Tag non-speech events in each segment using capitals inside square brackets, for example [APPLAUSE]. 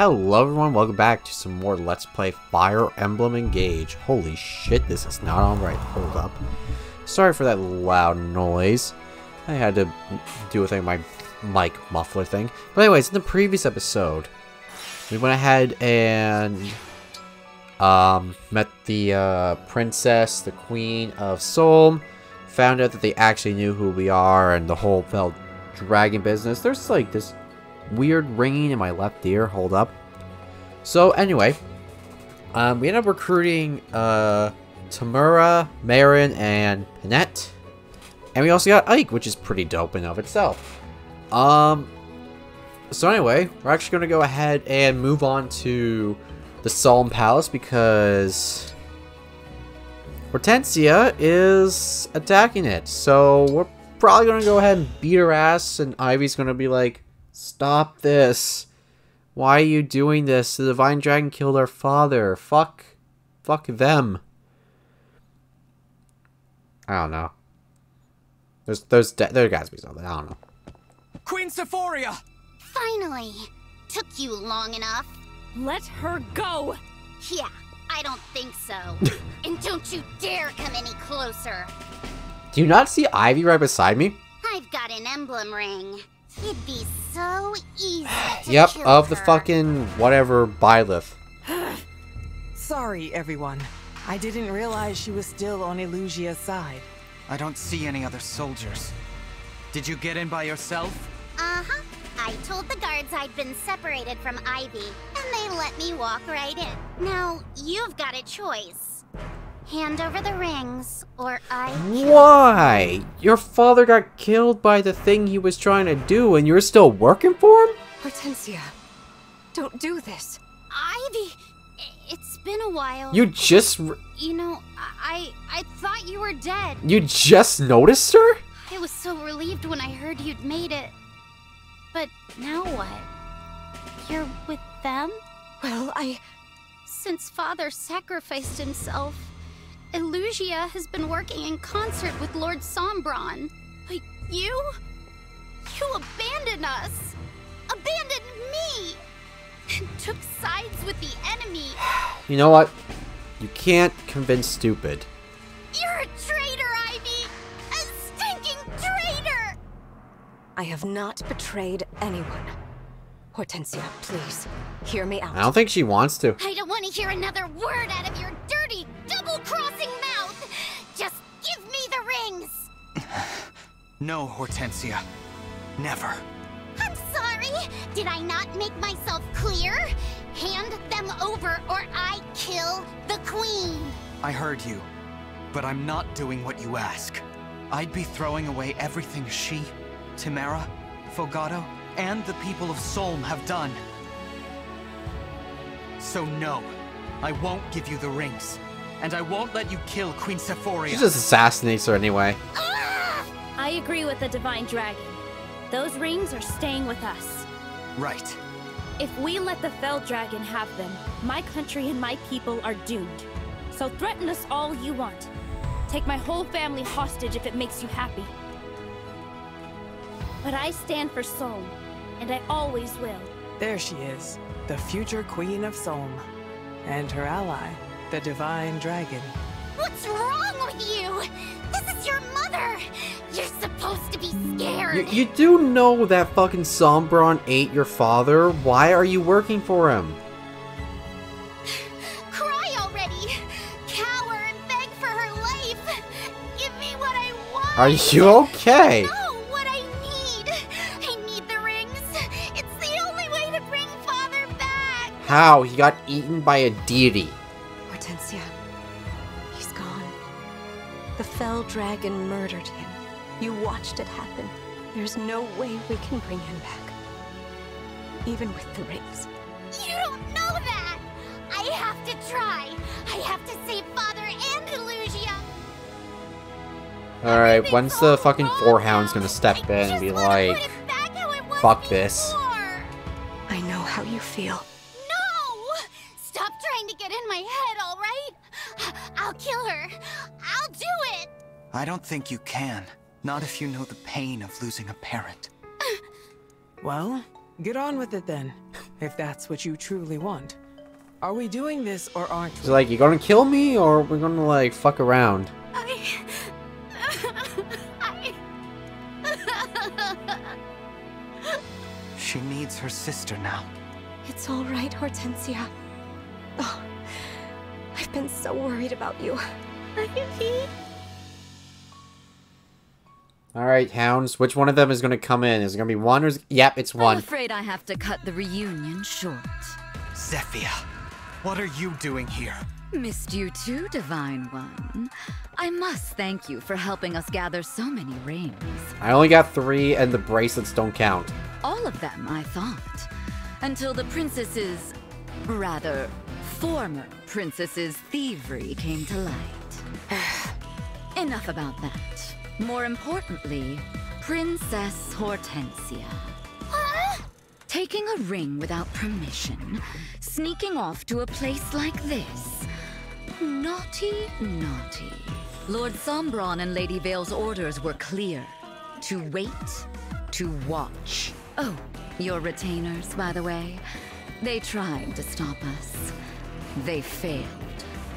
Hello everyone, welcome back to some more Let's Play Fire Emblem Engage. Holy shit, this is not on right. Hold up. Sorry for that loud noise. I had to do a thing my mic muffler thing. But anyways, in the previous episode, we went ahead and um, met the uh, princess, the queen of Solm, found out that they actually knew who we are and the whole felt dragon business. There's like this weird ringing in my left ear. Hold up. So anyway, um, we end up recruiting uh, Timerra, Merrin, and Panette. And we also got Ike, which is pretty dope in of itself. Um, so anyway, we're actually going to go ahead and move on to the Solm Palace because Hortensia is attacking it. So we're probably going to go ahead and beat her ass and Ivy's going to be like, Stop this. Why are you doing this? The Divine Dragon killed our father. Fuck. Fuck them. I don't know. There's, there's, there has to be something. I don't know. Queen Sephoria! Finally! Took you long enough. Let her go! Yeah, I don't think so. [LAUGHS] and don't you dare come any closer. Do you not see Ivy right beside me? I've got an emblem ring. It'd be so easy to Yep, kill of the fucking whatever Byleth. [SIGHS] Sorry, everyone. I didn't realize she was still on Elusia's side. I don't see any other soldiers. Did you get in by yourself? Uh-huh. I told the guards I'd been separated from Ivy, and they let me walk right in. Now, you've got a choice. Hand over the rings, or I Why? Your father got killed by the thing he was trying to do and you're still working for him? Hortensia, don't do this. Ivy! It's been a while. You just r- You know, I I thought you were dead. you just noticed her? I was so relieved when I heard you'd made it. But now what? You're with them? Well, I. Since father sacrificed himself, Elusia has been working in concert with Lord Sombron. But you? You abandoned us! Abandoned me! And took sides with the enemy! You know what? You can't convince stupid. You're a traitor, Ivy! A stinking traitor! I have not betrayed anyone. Hortensia, please, hear me out. I don't think she wants to. I don't want to hear another word out of your dirty, double-crossing No, Hortensia. Never. I'm sorry! Did I not make myself clear? Hand them over or I kill the queen! I heard you. But I'm not doing what you ask. I'd be throwing away everything she, Timerra, Fogado, and the people of Solm have done. So no, I won't give you the rings. And I won't let you kill Queen Sephoria. She just assassinates her anyway. Oh, I agree with the Divine Dragon. Those rings are staying with us. Right. If we let the Fell Dragon have them, my country and my people are doomed. So threaten us all you want. Take my whole family hostage if it makes you happy. But I stand for Solm, and I always will. There she is, the future Queen of Solm. And her ally, the Divine Dragon. What's wrong with you? This is your mother! You're supposed to be scared! You, you do know that fucking Sombron ate your father. Why are you working for him? Cry already! Cower and beg for her life! Give me what I want! Are you okay? No, what I need! I need the rings! It's the only way to bring father back! How? He got eaten by a deity. Fell Dragon murdered him. You watched it happen. There's no way we can bring him back. Even with the rings. You don't know that! I have to try! I have to save father and Elusia! Alright, when's the fucking Four Hounds gonna step in and be like, "Fuck this." I know how you feel. I don't think you can. Not if you know the pain of losing a parent. [SIGHS] Well, Get on with it then, if that's what you truly want. Are we doing this or aren't He's we? like, you're gonna kill me or we're gonna like fuck around? I. [LAUGHS] I. She needs her sister now. It's all right, Hortensia. Oh, I've been so worried about you. Ivy. Alright, hounds. Which one of them is gonna come in? Is it gonna be one or is... Yep, it's one. I'm afraid I have to cut the reunion short. Zephia, what are you doing here? Missed you too, Divine One. I must thank you for helping us gather so many rings. I only got three and the bracelets don't count. All of them, I thought. Until the princess's. rather, former princess's thievery came to light. [SIGHS] Enough about that. More importantly, Princess Hortensia. Taking a ring without permission, sneaking off to a place like this. Naughty, naughty. Lord Sombron and Lady Vale's orders were clear. To wait, to watch. Oh, your retainers, by the way. They tried to stop us. They failed.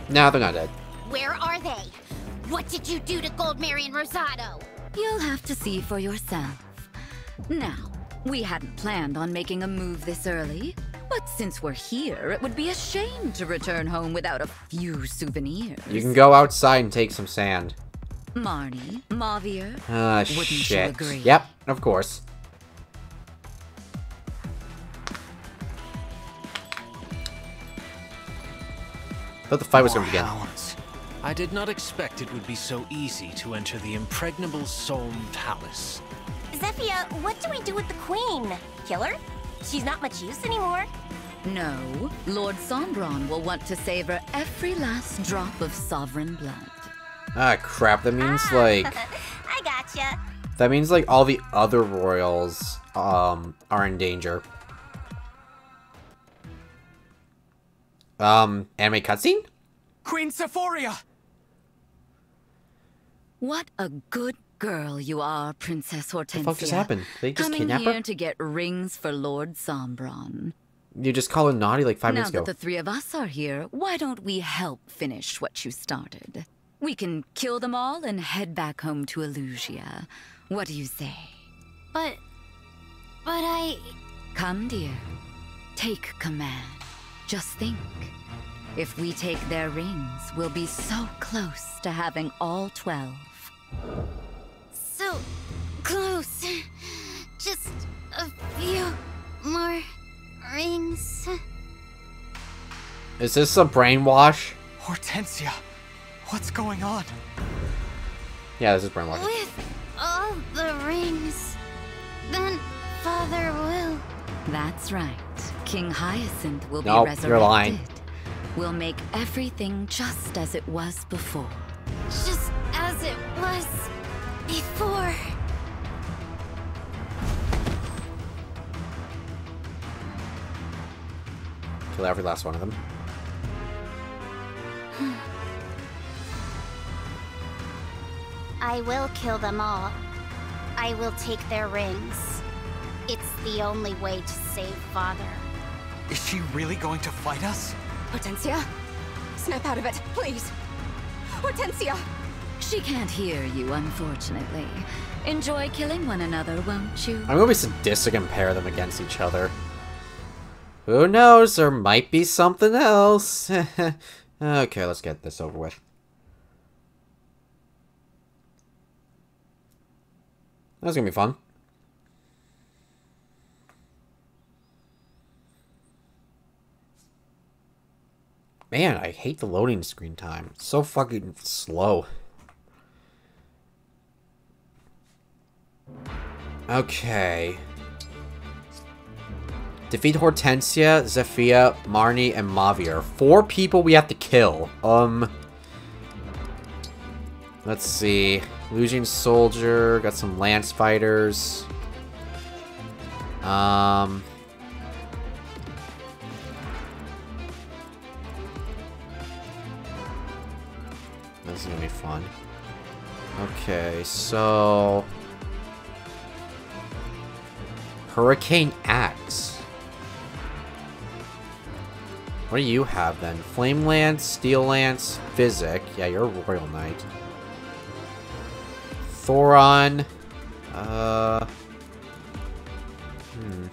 Now they're not dead. Where are they? What did you do to Goldmary and Rosado? You'll have to see for yourself. Now, we hadn't planned on making a move this early, but since we're here, it would be a shame to return home without a few souvenirs. You can go outside and take some sand. Marni, Mauvier, Ah, Wouldn't you agree? Yep, of course. Thought the fight was gonna More begin. Hounds. I did not expect it would be so easy to enter the impregnable Solm Palace. Zephia, what do we do with the queen? Kill her? She's not much use anymore. No, Lord Sombron will want to savor every last drop of sovereign blood. Ah, crap. That means like [LAUGHS] I gotcha. that means like all the other royals um are in danger. Um, anime cutscene? Queen Sephoria! What a good girl you are, Princess Hortensia. What The fuck just happened? They just Coming kidnap here her? to get rings for Lord Sombron. You just call her naughty like five now minutes ago. Now that the three of us are here, why don't we help finish what you started? We can kill them all and head back home to Elusia. What do you say? But. But I. Come, dear. Take command. Just think. If we take their rings, we'll be so close to having all twelve. So close. Just a few more rings. Is this a brainwash? Hortensia, what's going on? Yeah, this is brainwash. With all the rings, then Father will. That's right. King Hyacinth will Nope, be resurrected. you're lying. We'll make everything just as it was before. Just as it was before. Kill every last one of them. I will kill them all. I will take their rings. It's the only way to save Father. Is she really going to fight us? Hortensia? Snap out of it, please! Hortensia! She can't hear you, unfortunately. Enjoy killing one another, won't you? I'm gonna be sadistic and pair them against each other. Who knows? There might be something else. [LAUGHS] okay, let's get this over with. That's gonna be fun. Man, I hate the loading screen time. It's so fucking slow. Okay. Defeat Hortensia, Zephia, Marni, and Mauvier. Four people we have to kill. Um. Let's see. Losing Soldier, got some Lance Fighters. Um. This is gonna be fun. Okay, so. Hurricane Axe. What do you have then? Flame Lance, Steel Lance, Physic. Yeah, you're a Royal Knight. Thoron. Uh. Hmm.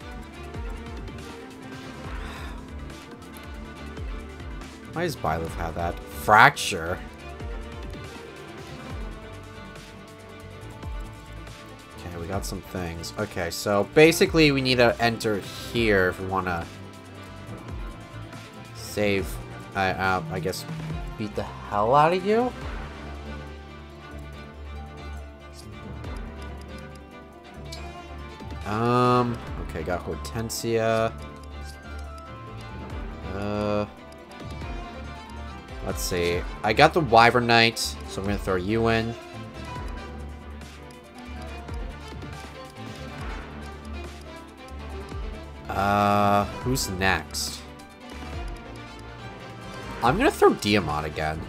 Why does Byleth have that? Fracture. We got some things. Okay, so basically we need to enter here if we want to save, I, uh, I guess, beat the hell out of you? Um, okay, got Hortensia. Uh, let's see. I got the Wyvern Knight, so I'm gonna throw you in. Uh, who's next? I'm gonna throw Diamant again.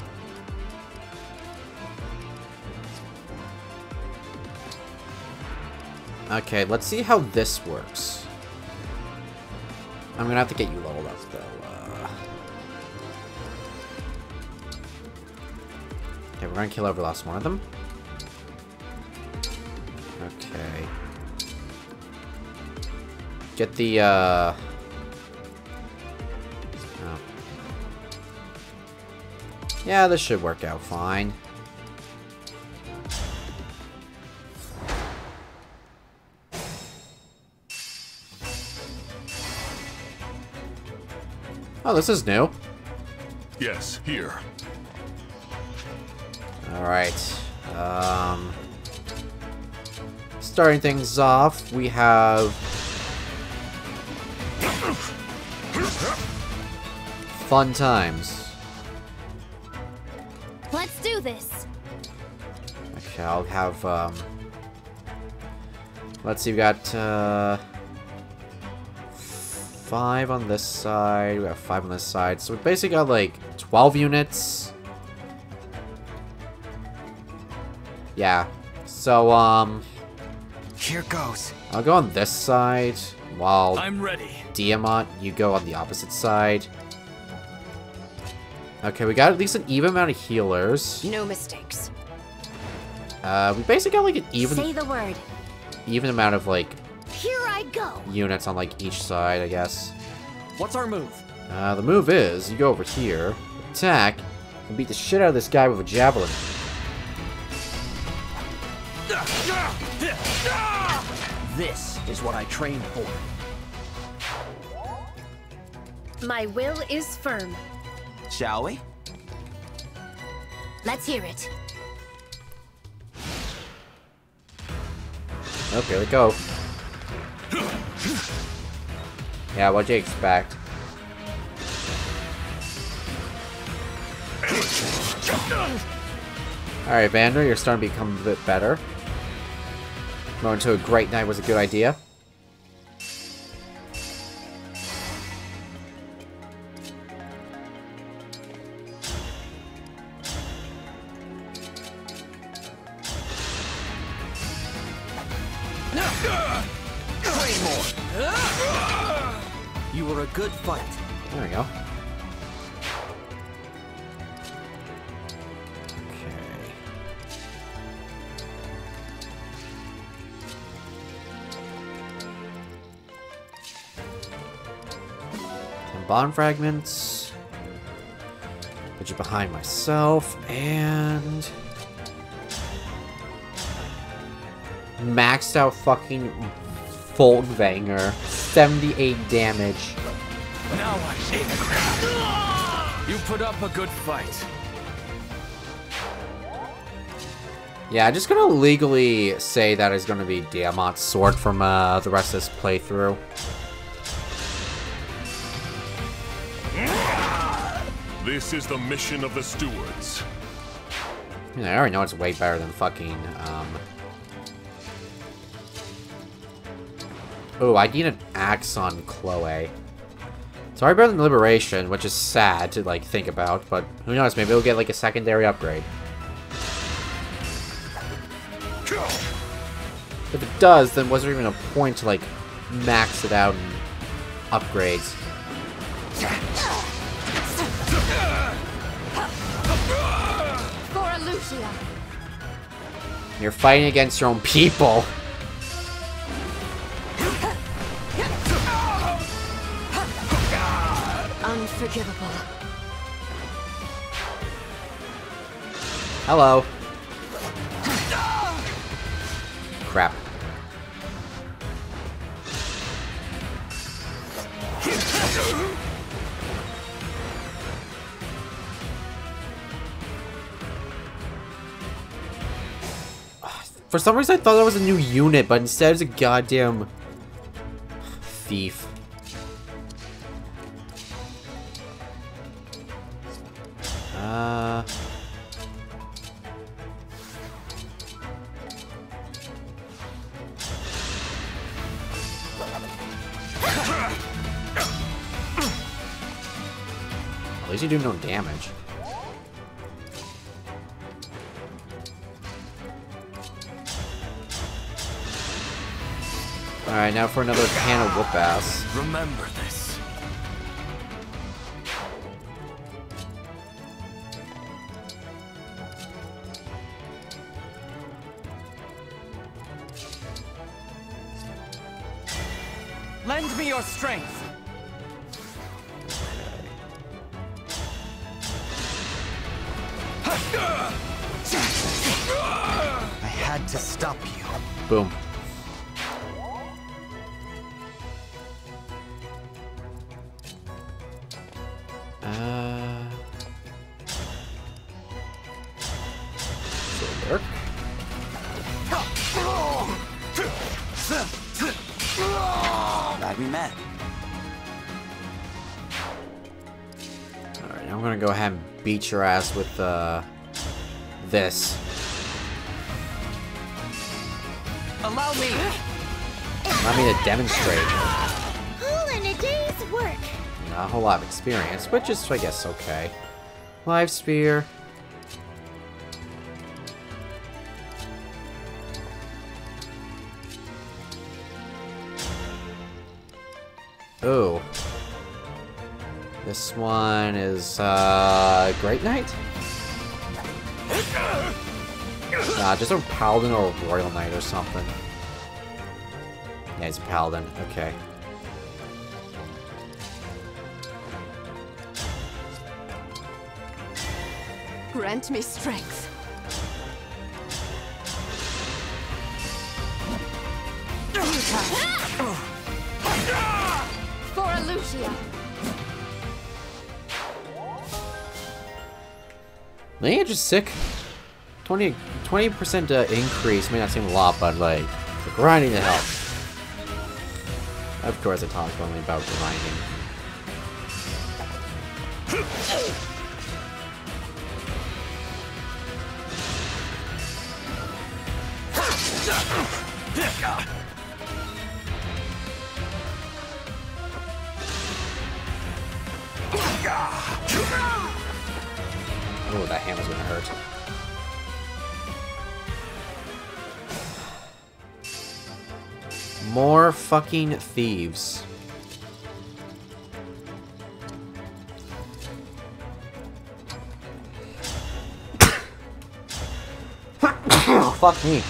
Okay, let's see how this works. I'm gonna have to get you leveled up, though. Uh... Okay, we're gonna kill every last one of them. Get the, uh... Oh. Yeah, this should work out fine. Oh, this is new. Yes, here. Alright. Um, starting things off, we have... Fun times. Let's do this. Okay, I'll have, um... Let's see, we got, uh... Five on this side, we have five on this side, so we basically got, like, 12 units. Yeah. So, um... Here goes. I'll go on this side, while... I'm ready. Diamant, you go on the opposite side. Okay, we got at least an even amount of healers. No mistakes. Uh, we basically got like an even Say the word. even amount of like Here I go. units on like each side, I guess. What's our move? Uh, the move is you go over here, attack, and beat the shit out of this guy with a javelin. This is what I trained for. My will is firm. Shall we? Let's hear it. Okay, here we go. Yeah, what'd you expect? Alright, Vander, you're starting to become a bit better. Going to a great knight was a good idea. Fragments. Put you behind myself and maxed out fucking Volkvanger. 78 damage. Now I see the crowd. You put up a good fight. Yeah, I'm just gonna legally say that is gonna be Diamant's sword from uh, the rest of this playthrough. This is the mission of the stewards. I, already know it's way better than fucking, um... Oh, I need an axe on Chloe. It's already better than Liberation, which is sad to, like, think about, but who knows, maybe we'll get, like, a secondary upgrade. If it does, then was there even a point to, like, max it out and upgrades. You're fighting against your own people. Unforgivable. Hello. Crap. For some reason I thought that was a new unit, but instead it's a goddamn thief. Remember this. Beat your ass with, uh, this. Allow me. Allow me to demonstrate. All in a day's work. Not a whole lot of experience, which is, I guess, okay. Live Sphere. Ooh. This one is, uh, Great Knight? Nah, just a Paladin or a Royal Knight or something. Yeah, he's a Paladin. Okay. Grant me strength. Lineage is sick. 20 percent uh, increase may not seem a lot, but like grinding the help. Of course, I talked only about grinding. More fucking thieves. Fuck me.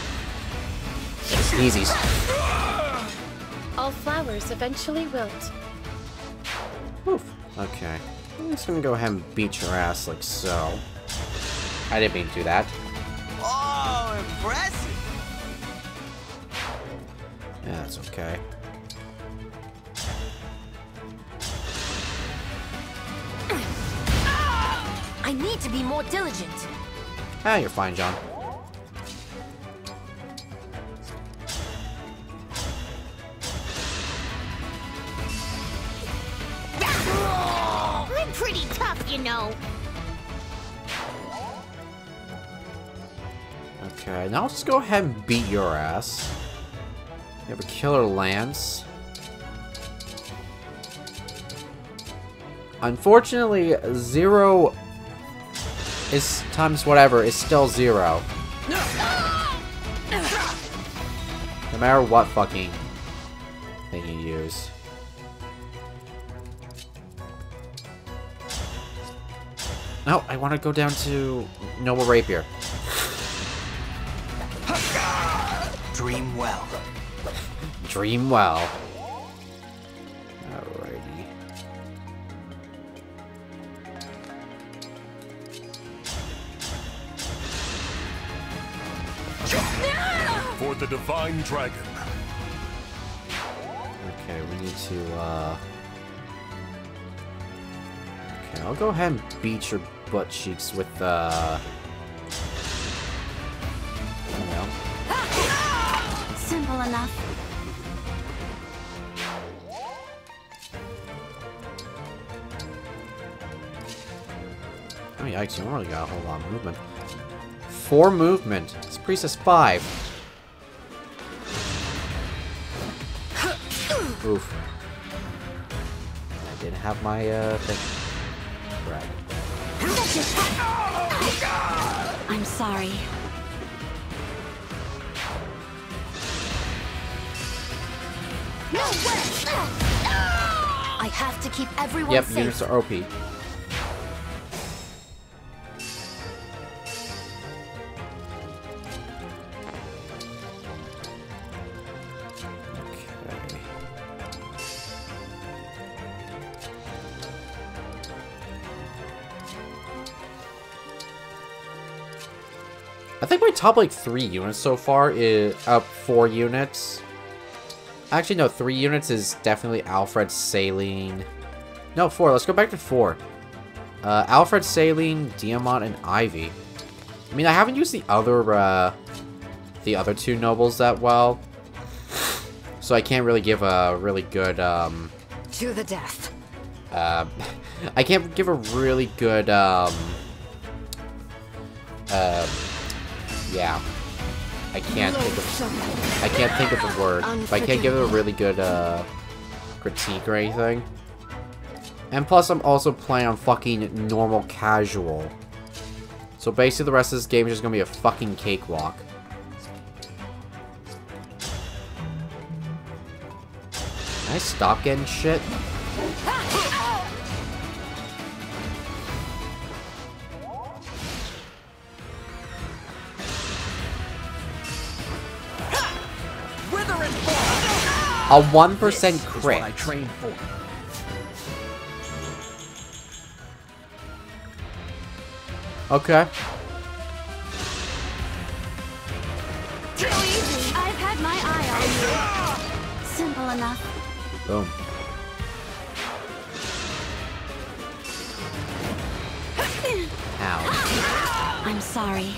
Sneezies. All flowers eventually wilt. Oof. Okay. I'm just gonna go ahead and beat your ass like so. I didn't mean to do that. Oh, impressive! Yeah, that's okay. To be more diligent. Ah, you're fine, John. I'm pretty tough, you know. Okay, now let's go ahead and beat your ass. You have a killer lance. Unfortunately, zero is times whatever is still zero. No matter what fucking thing you use. No, I want to go down to Noble Rapier. Dream well. Dream well. The Divine Dragon. Okay, we need to, uh... Okay, I'll go ahead and beat your butt cheeks with, uh... You know. Simple enough. Oh yikes, you don't really got a whole lot of movement. Four movement. This priest has five. Oof. I didn't have my, uh, thing. Right. I'm sorry. No way! I have to keep everyone Yep, safe. units are OP. think my top like three units so far is up four units. Actually, no, three units is definitely Alfred, Céline. No, four. Let's go back to four. Uh, Alfred, Céline, Diamant, and Ivy. I mean, I haven't used the other, uh, the other two nobles that well. So I can't really give a really good, um, To the death. uh, [LAUGHS] I can't give a really good, um, uh, yeah. I can't think of, I can't think of the word. But I can't give it a really good, uh, critique or anything. And plus, I'm also playing on fucking normal casual. So basically, the rest of this game is just gonna be a fucking cakewalk. Can I stop getting shit? A 1% This crit. I trained for. Okay. I've had my eye on you. Simple enough. Boom. [LAUGHS] Ow. I'm sorry.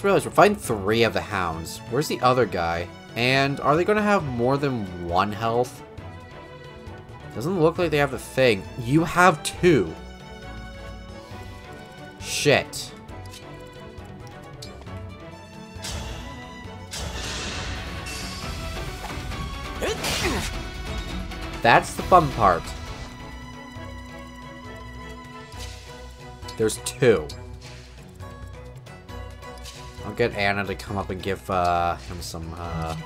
Just realized we're fighting three of the hounds. Where's the other guy? And are they going to have more than one health? Doesn't look like they have the thing. You have two. Shit. That's the fun part. There's two. I'll get Anna to come up and give uh, him some uh,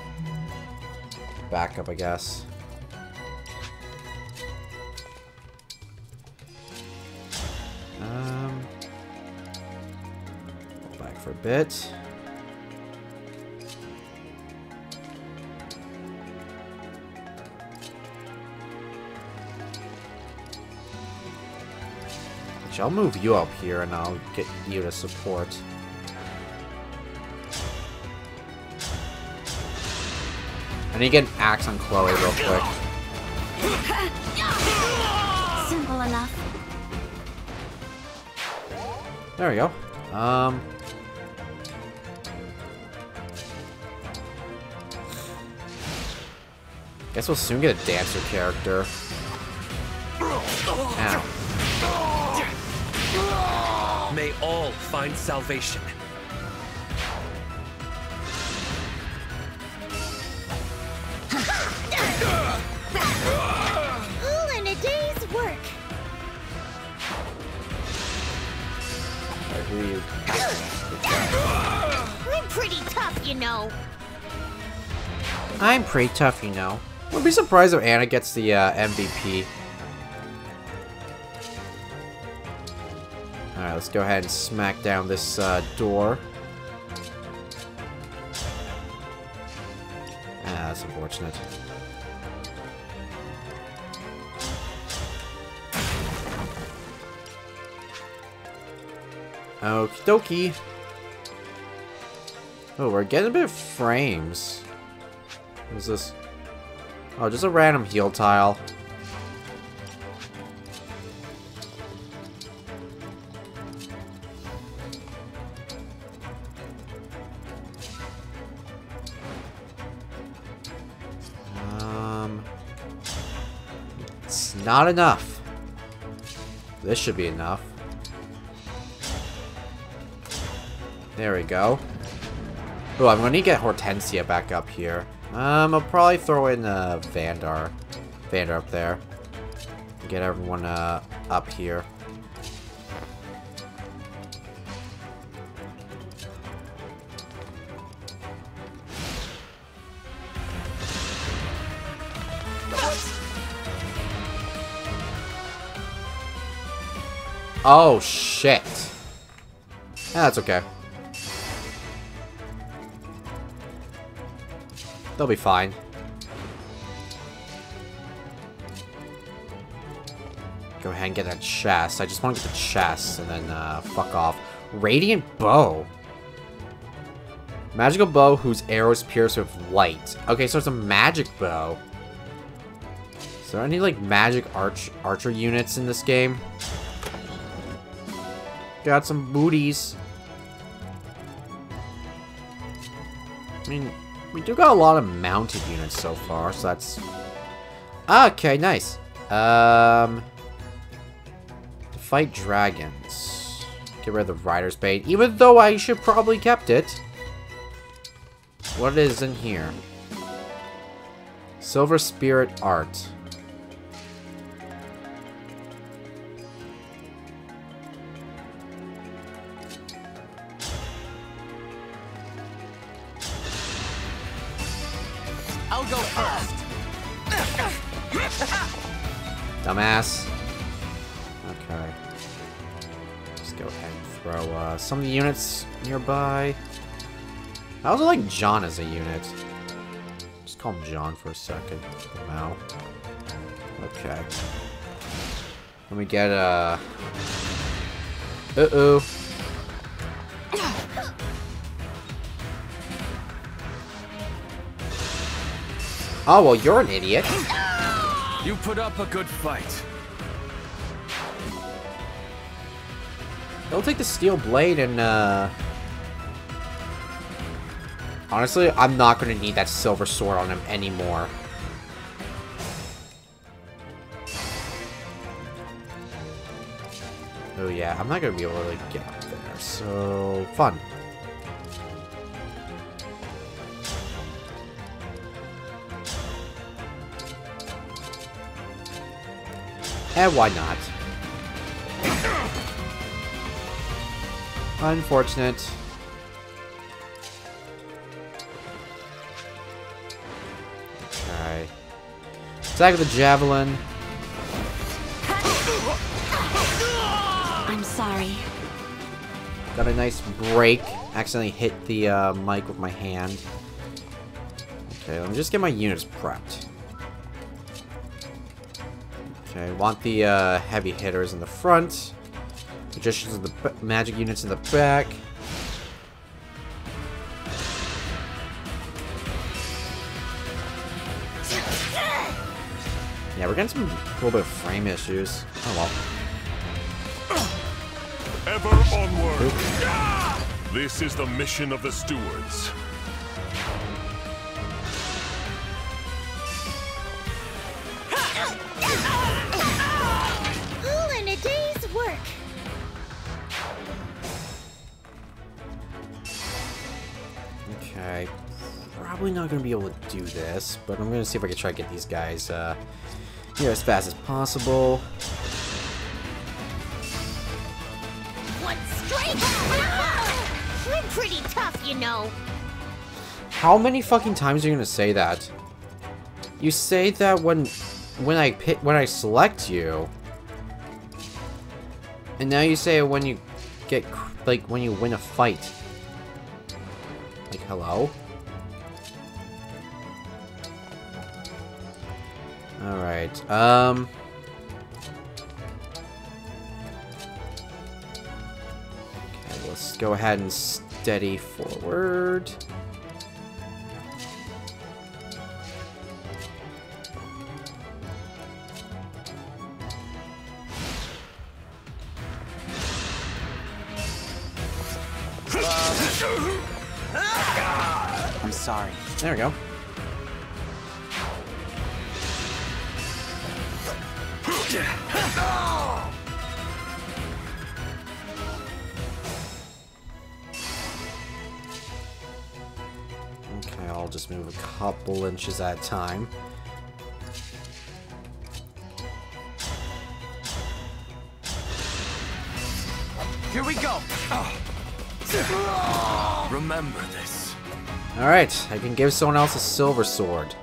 backup, I guess. Um, back for a bit. I'll move you up here and I'll get you to support. I need to get an axe on Chloe real quick. Simple enough. There we go. Um. Guess we'll soon get a dancer character. Ow. May all find salvation. I'm pretty tough, you know. Wouldn't be surprised if Anna gets the uh, MVP. Alright, let's go ahead and smack down this uh, door. Ah, that's unfortunate. Okie dokie. Oh, we're getting a bit of frames. What is this? Oh, just a random heal tile. Um, it's not enough. This should be enough. There we go. Oh, I'm gonna need to get Hortensia back up here. Um, I'll probably throw in uh, Vander. Vander up there. Get everyone uh, up here. Oh, shit. That's okay. They'll be fine. Go ahead and get that chest. I just want to get the chest and then uh, fuck off. Radiant Bow. Magical bow whose arrows pierce with light. Okay, so it's a magic bow. Is there any like magic arch archer units in this game? Got some booties. I mean, we do got a lot of mounted units so far, so that's... Okay, nice. Um... To fight dragons. Get rid of the Rider's Bait, even though I should probably kept it. What is in here? Silver Spirit Art. Some of the units nearby. I also like John as a unit. Just call him John for a second. Wow. Okay. Let me get uh Uh-oh. Oh, well, you're an idiot. You put up a good fight. They'll take the steel blade and, uh... Honestly, I'm not to need that silver sword on him anymore. Oh yeah, I'm not to be able to really get up there, so... Fun. And why not? Unfortunate. Okay. Attack with the javelin. I'm sorry. Got a nice break. Accidentally hit the uh, mic with my hand. Okay, let me just get my units prepped. Okay, want the uh, heavy hitters in the front. Magicians in the magic units in the back. Yeah, we're getting some little bit of frame issues. Oh well. Ever onward. This is the mission of the stewards. Not going to be able to do this, but I'm going to see if I can try to get these guys uh, here as fast as possible. I'm [LAUGHS] pretty tough, you know. how many fucking times are you gonna say that? You say that when when I pick when I select you. And now you say when you get like when you win a fight. Like hello? Alright, um... Okay, let's go ahead and steady forward. I'm sorry. There we go. Couple inches at a time. Here we go. Remember this. Alright, I can give someone else a silver sword.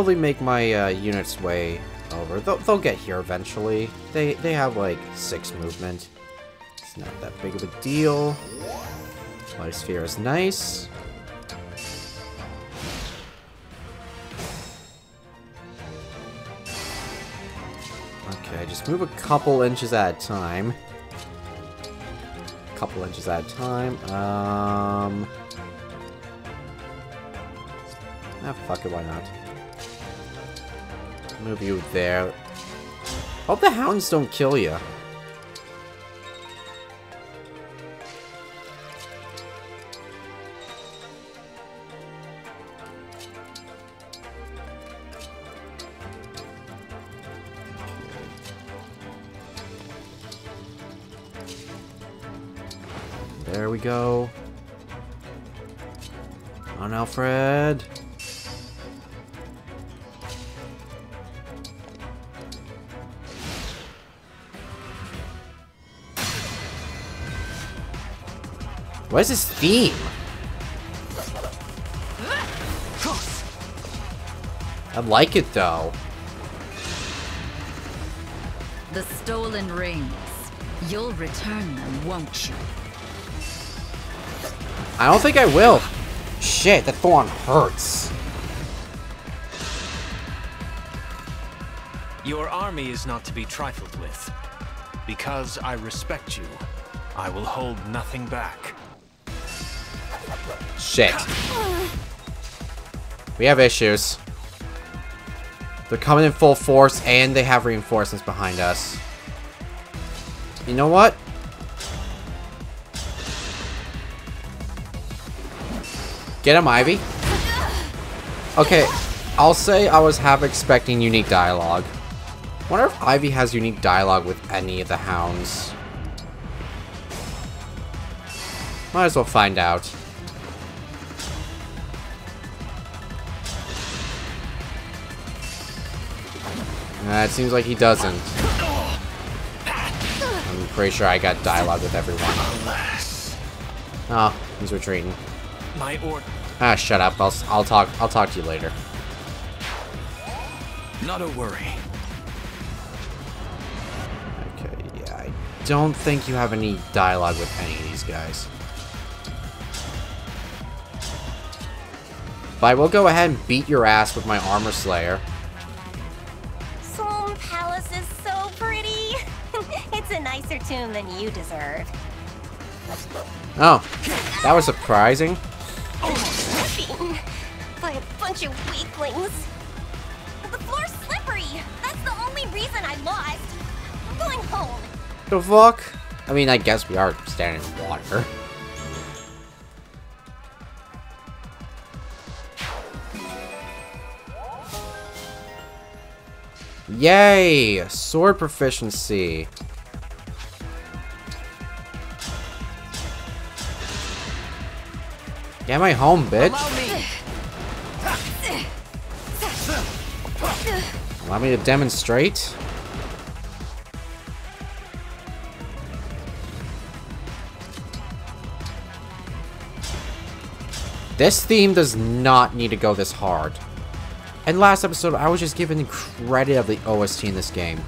Slowly make my uh, units way over. They'll, they'll get here eventually. They they have like six movement. It's not that big of a deal. Life sphere is nice. Okay, just move a couple inches at a time. Couple inches at a time. Um. Ah, fuck it, why not? Move you there. Hope the hounds don't kill you. There we go. On Alfred. What is this theme? I like it though. The stolen rings. You'll return them, won't you? I don't think I will. Shit, that thorn hurts. Your army is not to be trifled with. Because I respect you, I will hold nothing back. Shit. We have issues. They're coming in full force and they have reinforcements behind us. You know what? Get him, Ivy. Okay, I'll say I was half expecting unique dialogue. Wonder if Ivy has unique dialogue with any of the hounds. Might as well find out. Uh, it seems like he doesn't. I'm pretty sure I got dialogue with everyone. Oh, he's retreating. My order. Ah, shut up. I'll, I'll talk. I'll talk to you later. Not a worry. Okay, yeah, I don't think you have any dialogue with any of these guys. But I will go ahead and beat your ass with my Armor Slayer. Palace is so pretty. [LAUGHS] it's a nicer tomb than you deserve. Oh, that was surprising. Beaten by a bunch of weaklings. But the floor's slippery. That's the only reason I lost. I'm going home. The fuck? I mean, I guess we are standing in water. [LAUGHS] Yay! Sword proficiency. Get my home, bitch. Allow me, me to demonstrate. This theme does not need to go this hard. And last episode, I was just given credit of the OST in this game.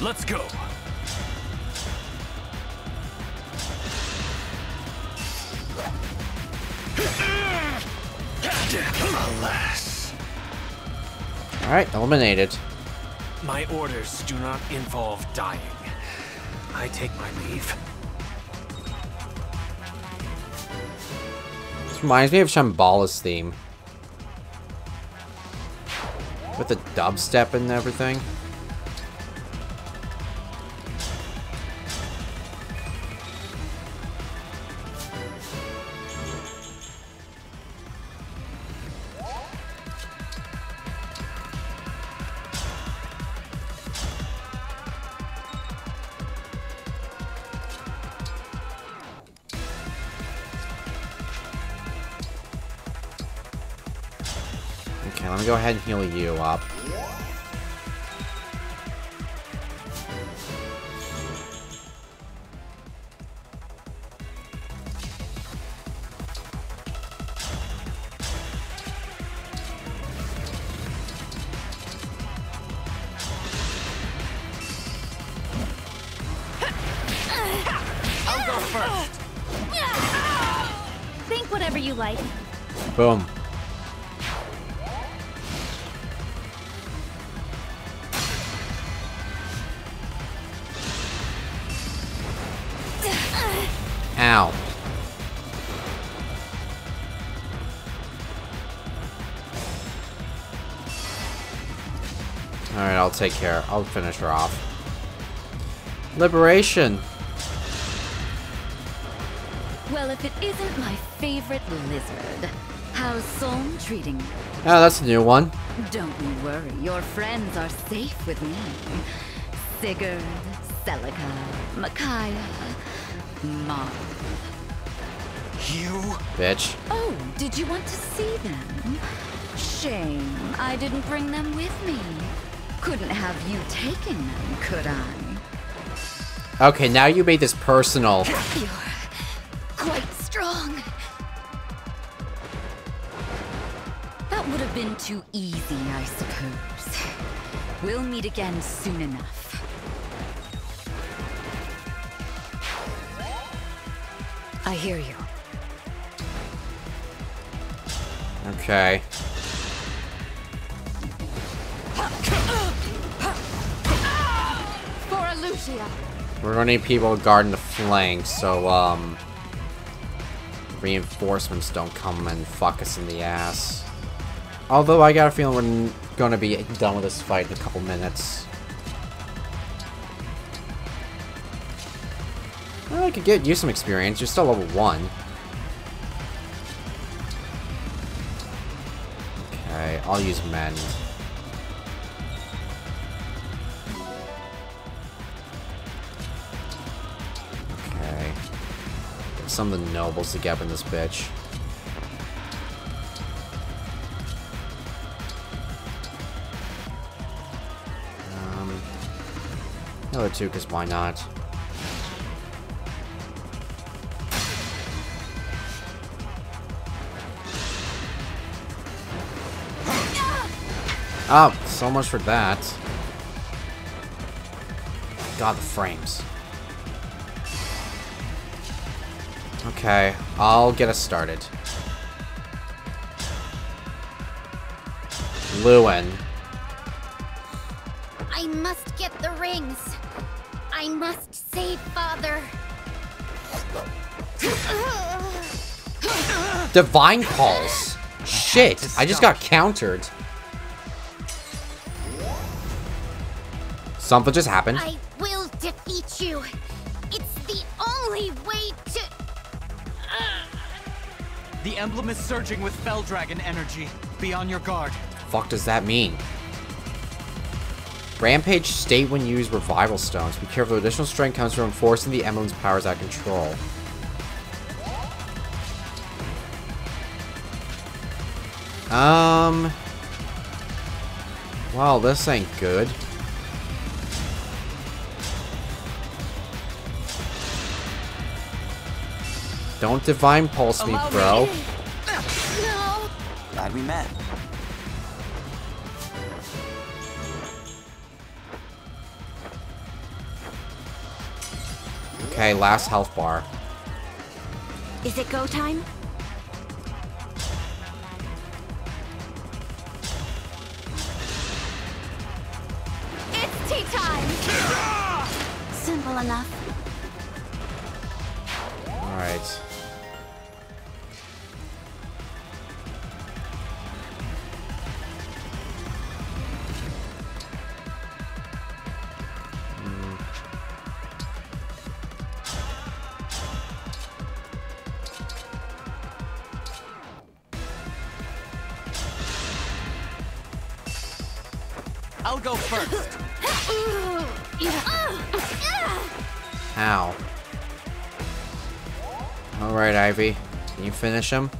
Let's go. Alas. Alright, eliminated. Do not involve dying. I take my leave. This reminds me of Shambhala's theme. With the dubstep and everything. Ow. Alright, I'll take care. I'll finish her off. Liberation! Well, if it isn't my favorite lizard, how's Solm treating you? Oh, ah, that's a new one. Don't you worry, your friends are safe with me. Sigurd, Celica, Micaiah, Marth. You? Bitch. Oh, did you want to see them? Shame, I didn't bring them with me. Couldn't have you taken them, could I? Okay, now you made this personal. You're quite strong. That would have been too easy, I suppose. We'll meet again soon enough. I hear you. Okay. We're gonna need people guarding the flanks, so, um... Reinforcements don't come and fuck us in the ass. Although I got a feeling we're gonna be done with this fight in a couple minutes. Well, I could get you some experience. You're still level 1. I'll use Mend. Okay. Get some of the nobles to up in this bitch. Um, the other two, because why not? Oh, so much for that. God, the frames. Okay, I'll get us started. Lewin. I must get the rings. I must save father. Divine Pulse. Shit, I just got countered. Something just happened. I will defeat you. It's the only way to. The emblem is surging with Fell Dragon energy. Be on your guard. Fuck does that mean? Rampage state when used revival stones. Be careful, additional strength comes from forcing the emblem's powers out of control. Um. Well, this ain't good. Don't divine pulse me, bro. Glad we met. Okay, last health bar. Is it go time? It's tea time. Simple enough. Alright. Alright, Ivy. Can you finish him?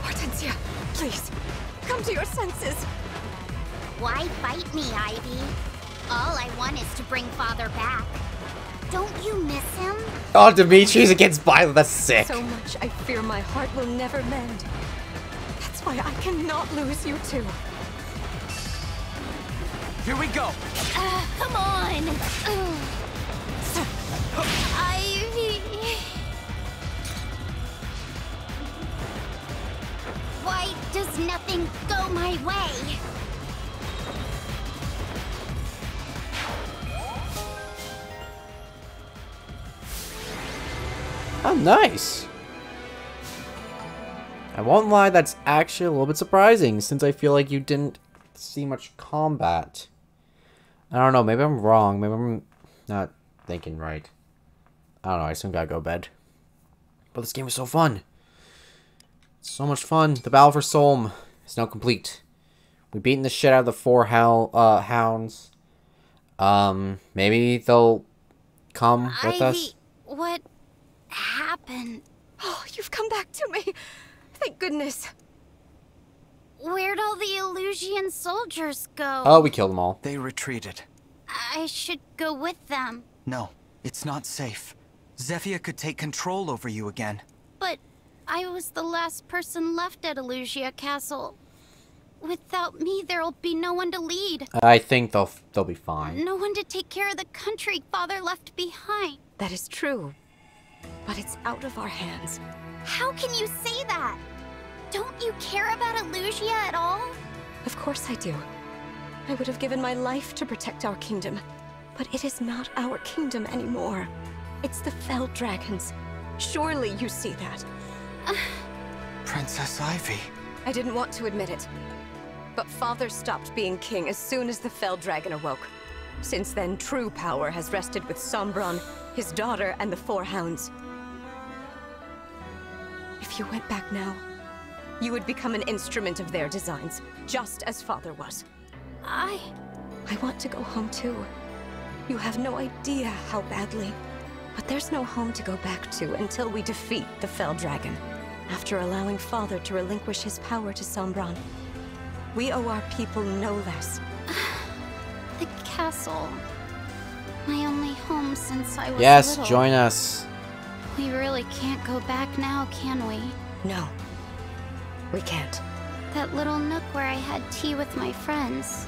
Hortensia, please, come to your senses. Why fight me, Ivy? All I want is to bring Father back. Don't you miss him? Oh, Dimitri's against Violet. That's sick. So much I fear my heart will never mend. That's why I cannot lose you two. Here we go. Uh, come on. Ugh. Ivy. Why does nothing go my way? Oh, nice. I won't lie, that's actually a little bit surprising, since I feel like you didn't see much combat. I don't know, maybe I'm wrong, maybe I'm not thinking right. I don't know, I soon gotta go to bed. But this game was so fun. So much fun. The battle for Solm is now complete. We've beaten the shit out of the four hell uh, hounds. Um, maybe they'll come with Ivy, us. what happened? Oh, [GASPS] you've come back to me. Thank goodness. Where'd all the Elusian soldiers go? Oh, we killed them all. They retreated. I should go with them. No, it's not safe. Zephia could take control over you again. But I was the last person left at Elusia Castle. Without me, there'll be no one to lead. I think they'll they'll be fine. No one to take care of the country father left behind. That is true. But it's out of our hands. How can you say that? Don't you care about Elusia at all? Of course I do. I would have given my life to protect our kingdom. But it is not our kingdom anymore. It's the Fell Dragons. Surely you see that. [SIGHS] Princess Ivy. I didn't want to admit it. But Father stopped being king as soon as the Fell Dragon awoke. Since then, true power has rested with Sombron, his daughter, and the Four Hounds. If you went back now, you would become an instrument of their designs, just as Father was. I... I want to go home too. You have no idea how badly. But there's no home to go back to until we defeat the Fell Dragon. After allowing Father to relinquish his power to Sombron. We owe our people no less. [SIGHS] The castle. My only home since I was Yes, little. join us. We really can't go back now, can we? No. We can't. That little nook where I had tea with my friends.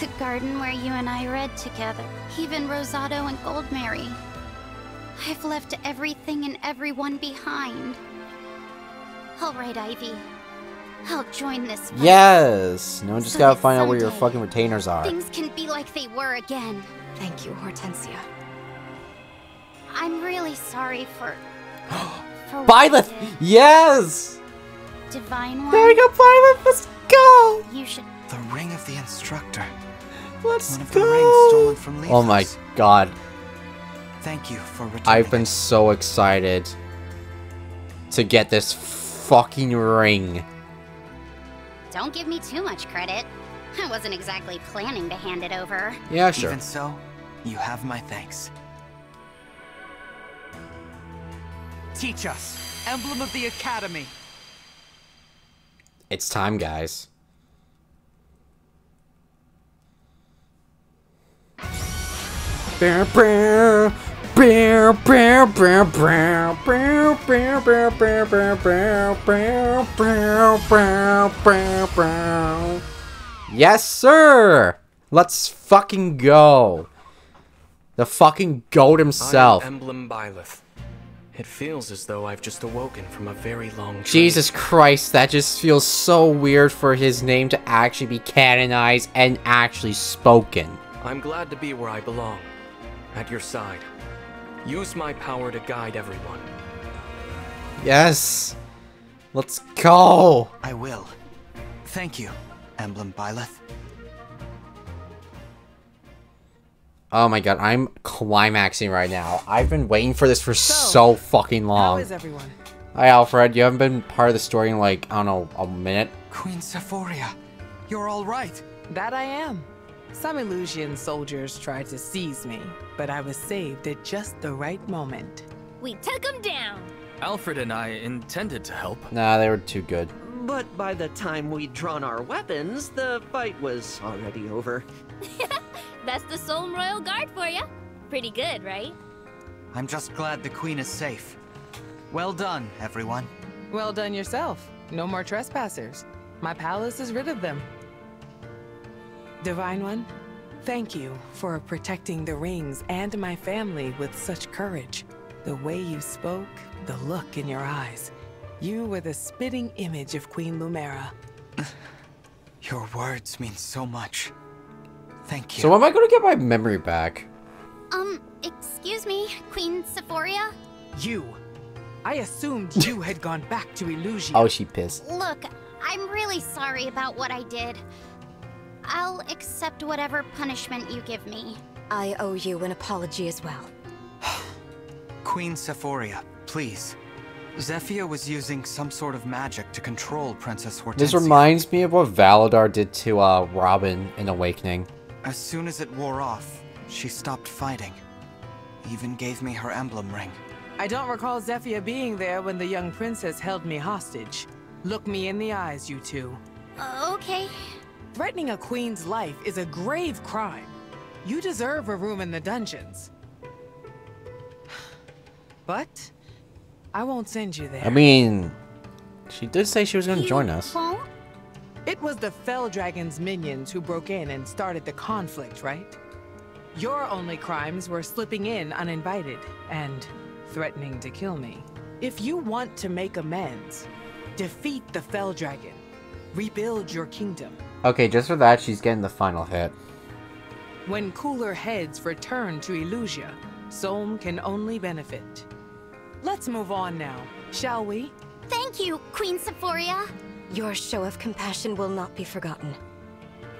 The garden where you and I read together. Even Rosado and Goldmary. I've left everything and everyone behind. All right, Ivy. I'll join this. Yes. No one just So gotta find out where your fucking retainers are. Things can be like they were again. Thank you, Hortensia. I'm really sorry for... [GASPS] for [GASPS] what Yes! Divine One. There we go, Violet! Let's go! You should... The ring of the instructor. Let's One of go! the rings stolen from Lythos. Oh my god. Thank you for returning. I've been so excited to get this fucking ring. Don't give me too much credit. I wasn't exactly planning to hand it over. Yeah, sure. Even so, you have my thanks. Teach us, emblem of the Academy. It's time, guys. Yes, sir! Let's fucking go. The fucking goat himself. I am Emblem Byleth. It feels as though I've just awoken from a very long dream. Jesus Christ, that just feels so weird for his name to actually be canonized and actually spoken. I'm glad to be where I belong. At your side. Use my power to guide everyone. Yes. Let's go. I will. Thank you, Emblem Byleth. Oh my god, I'm climaxing right now. I've been waiting for this for so, so fucking long. How is everyone? Hi, Alfred. You haven't been part of the story in like, I don't know, a minute? Queen Sephoria, you're all right. That I am. Some Elusian soldiers tried to seize me, but I was saved at just the right moment. We took them down. Alfred and I intended to help. Nah, they were too good. But by the time we'd drawn our weapons, the fight was already over. [LAUGHS] That's the Solm Royal Guard for you. Pretty good, right? I'm just glad the Queen is safe. Well done, everyone. Well done yourself. No more trespassers. My palace is rid of them. Divine One, thank you for protecting the rings and my family with such courage. The way you spoke, the look in your eyes. You were the spitting image of Queen Lumera. [SIGHS] Your words mean so much. Thank you. So am I going to get my memory back? Um, excuse me, Queen Sephoria? You. I assumed you had gone back to Elusia. Oh, she pissed. Look, I'm really sorry about what I did. I'll accept whatever punishment you give me. I owe you an apology as well. [SIGHS] Queen Sephoria, please. Zephia was using some sort of magic to control Princess Hortensia. This reminds me of what Validar did to uh, Robin in Awakening. As soon as it wore off, she stopped fighting. Even gave me her emblem ring. I don't recall Zephia being there when the young princess held me hostage. Look me in the eyes, you two. Uh, okay. Threatening a queen's life is a grave crime. You deserve a room in the dungeons. But, I won't send you there. I mean, she did say she was going to join us. Won't? It was the Fell Dragon's minions who broke in and started the conflict, right? Your only crimes were slipping in uninvited and threatening to kill me. If you want to make amends, defeat the Fell Dragon. Rebuild your kingdom. Okay, just for that, she's getting the final hit. When cooler heads return to Elusia, Solm can only benefit. Let's move on now, shall we? Thank you, Queen Sephoria. Your show of compassion will not be forgotten.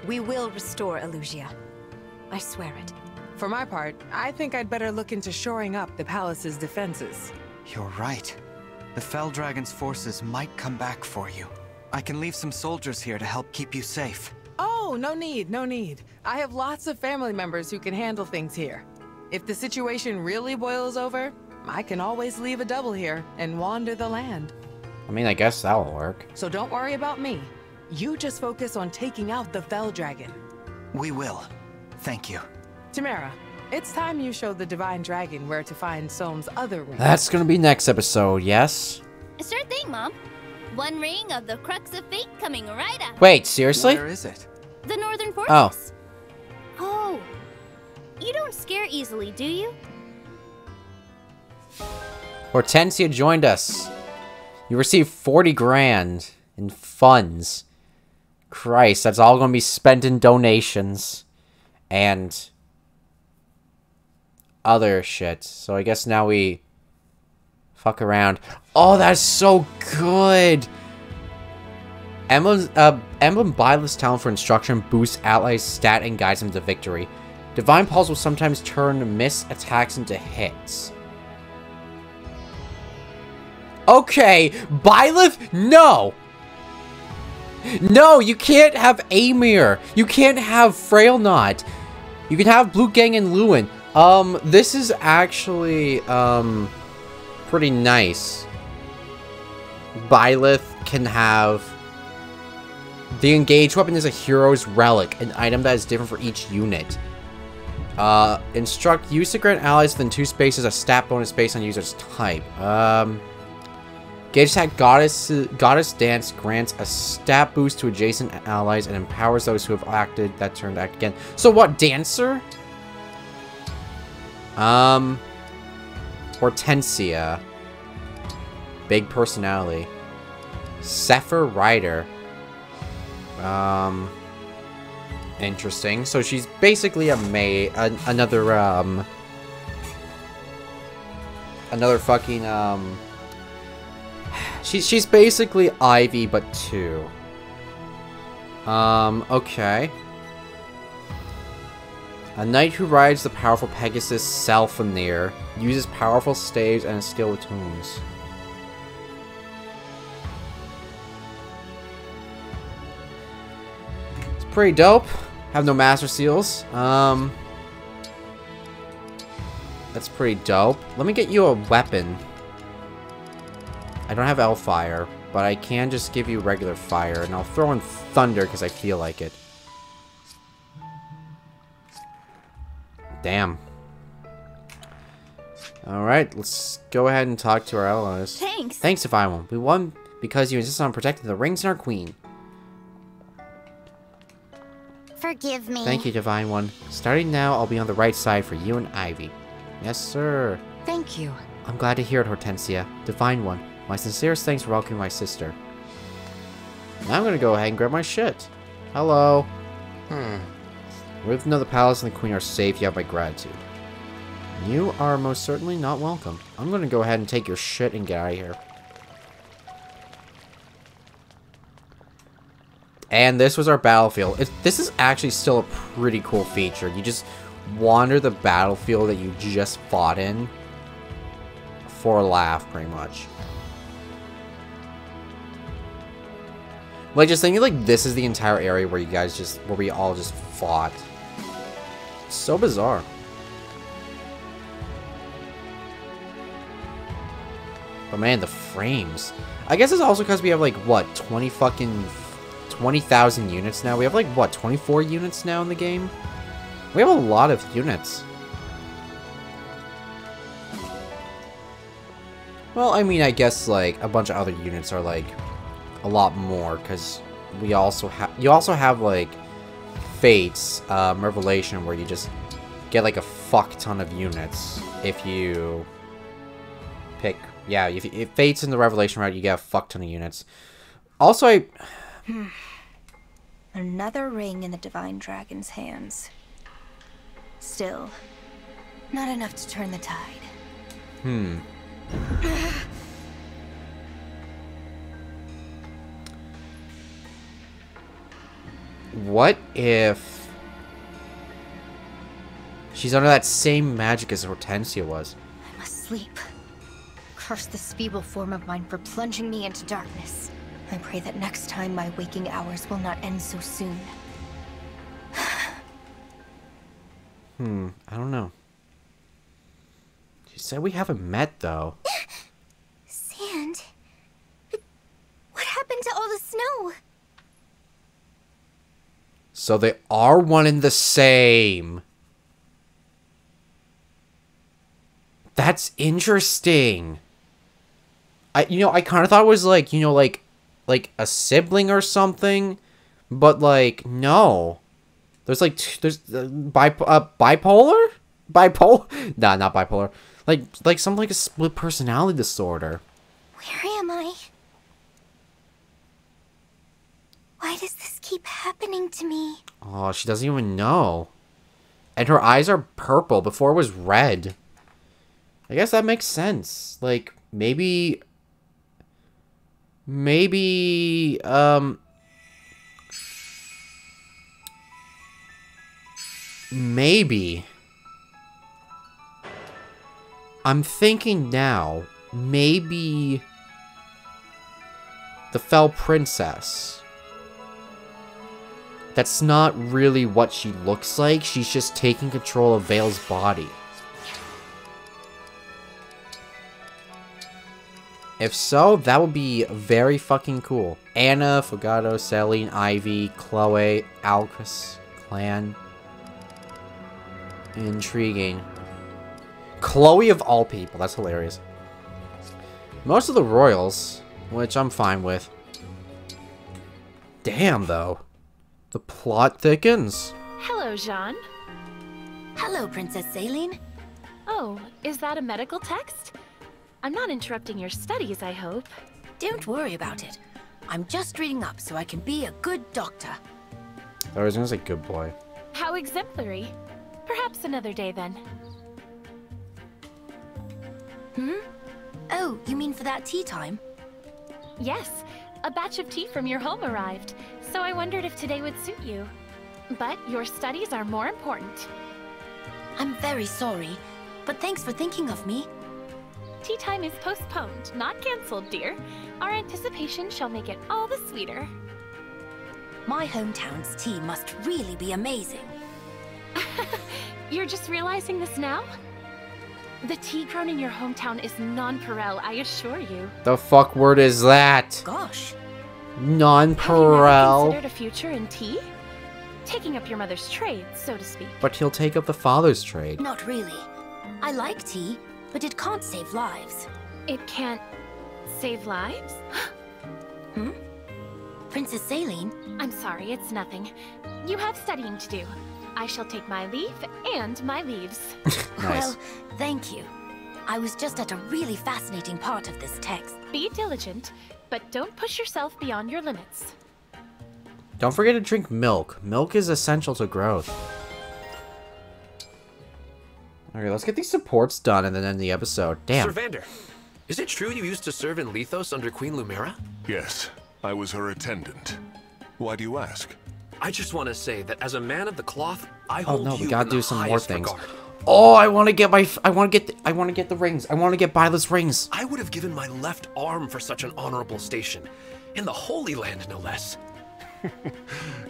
We will restore Elusia. I swear it. For my part, I think I'd better look into shoring up the palace's defenses. You're right. The Fell Dragon's forces might come back for you. I can leave some soldiers here to help keep you safe. Oh, no need, no need. I have lots of family members who can handle things here. If the situation really boils over, I can always leave a double here and wander the land. I mean, I guess that'll work. So don't worry about me. You just focus on taking out the Fell Dragon. We will. Thank you. Timerra, it's time you showed the Divine Dragon where to find Solm's other ring. That's gonna be next episode, yes? Sure thing, Mom. One ring of the Crux of Fate coming right up. Wait, seriously? Where is it? The Northern Fortress. Oh. Fortress. Oh. You don't scare easily, do you? Hortensia joined us. You received 40 grand in funds. Christ, that's all going to be spent in donations. And other shit. So I guess now we fuck around. Oh, that's so good! Emblem, uh, Emblem Byleth's talent for instruction boosts allies' stat and guides them to victory. Divine Pulse will sometimes turn miss attacks into hits. Okay, Byleth, no! No, you can't have Amir. You can't have Frailknot. You can have Blue Gang and Lewin. Um, this is actually, um, pretty nice. Byleth can have... The engaged weapon is a hero's relic, an item that is different for each unit. Uh, instruct use to grant allies within two spaces a stat bonus based on user's type. Um, Gauge attack Goddess, Goddess Dance grants a stat boost to adjacent allies and empowers those who have acted that turn to act again. So what, Dancer? Um, Hortensia. Big personality. Zephyr Rider. Um, interesting. So she's basically a May, an, another, um, another fucking, um, she's, she's basically Ivy, but two. Um, okay. A knight who rides the powerful Pegasus Sleipnir uses powerful staves and a skill with tunes. It's pretty dope. Have no master seals. Um, that's pretty dope. Let me get you a weapon. I don't have Elfire, but I can just give you regular fire, and I'll throw in Thunder because I feel like it. Damn. Alright, let's go ahead and talk to our allies. Thanks. Thanks, Divine One. We won because you insisted on protecting the rings and our queen. Forgive me. Thank you, Divine One. Starting now, I'll be on the right side for you and Ivy. Yes, sir. Thank you. I'm glad to hear it, Hortensia. Divine One, my sincerest thanks for welcoming my sister. Now I'm gonna go ahead and grab my shit. Hello. Hmm. With know the palace and the queen are safe, you have my gratitude. You are most certainly not welcome. I'm gonna go ahead and take your shit and get out of here. And this was our battlefield. It, this is actually still a pretty cool feature. You just wander the battlefield that you just fought in for a laugh, pretty much. Like, just thinking, like, this is the entire area where you guys just, where we all just fought. So bizarre. But man, the frames. I guess it's also because we have, like, what, 20 fucking 20,000 units now. We have like, what, 24 units now in the game? We have a lot of units. Well, I mean, I guess like a bunch of other units are like a lot more because we also have, you also have like Fates, um, Revelation where you just get like a fuck ton of units if you pick, yeah, if, if Fates in the Revelation route, you get a fuck ton of units. Also, I... [SIGHS] Another ring in the Divine Dragon's hands. Still, not enough to turn the tide. Hmm. [SIGHS] [SIGHS] What if... She's under that same magic as Hortensia was? I must sleep. Curse this feeble form of mine for plunging me into darkness. I pray that next time my waking hours will not end so soon. [SIGHS] hmm, I don't know. She said we haven't met, though. [GASPS] Sand? What happened to all the snow? So they are one and the same. That's interesting. I, you know, I kind of thought it was like, you know, like like a sibling or something, but like no. There's like there's uh, bi uh, bipolar, bipolar. [LAUGHS] Nah, not bipolar. Like like something like a split personality disorder. Where am I? Why does this keep happening to me? Oh, she doesn't even know. And her eyes are purple. Before it was red. I guess that makes sense. Like, maybe Maybe, um... maybe... I'm thinking now, maybe... The Fell Princess. That's not really what she looks like, she's just taking control of Veyle's body. If so, that would be very fucking cool. Anna, Fogado, Céline, Ivy, Chloe, Alcus, Clanne. Intriguing. Chloe of all people, that's hilarious. Most of the royals, which I'm fine with. Damn, though. The plot thickens. Hello, Jean. Hello, Princess Céline. Oh, is that a medical text? I'm not interrupting your studies, I hope. Don't worry about it. I'm just reading up so I can be a good doctor. I was gonna say good boy. How exemplary. Perhaps another day then. Hmm? Oh, you mean for that tea time? Yes, a batch of tea from your home arrived, so I wondered if today would suit you. But your studies are more important. I'm very sorry, but thanks for thinking of me. Tea time is postponed, not cancelled, dear. Our anticipation shall make it all the sweeter. My hometown's tea must really be amazing. [LAUGHS] You're just realizing this now? The tea grown in your hometown is nonpareil, I assure you. The fuck word is that? Gosh. Nonpareil. Considered a future in tea? Taking up your mother's trade, so to speak. But he'll take up the father's trade. Not really. I like tea, but it can't save lives. It can't save lives? [GASPS] hmm? Princess Céline? I'm sorry, it's nothing. You have studying to do. I shall take my leave and my leaves. [LAUGHS] nice. Well, thank you. I was just at a really fascinating part of this text. Be diligent, but don't push yourself beyond your limits. Don't forget to drink milk. Milk is essential to growth. Okay, let's get these supports done and then end the episode. Damn. Sir Vander, is it true you used to serve in Lythos under Queen Lumera? Yes, I was her attendant. Why do you ask? I just want to say that as a man of the cloth, I Oh hold no, you we gotta do some more things. regard. Oh, I want to get my. I want to get. The, I want to get the rings. I want to get Byleth's rings. I would have given my left arm for such an honorable station. In the Holy Land, no less. [LAUGHS]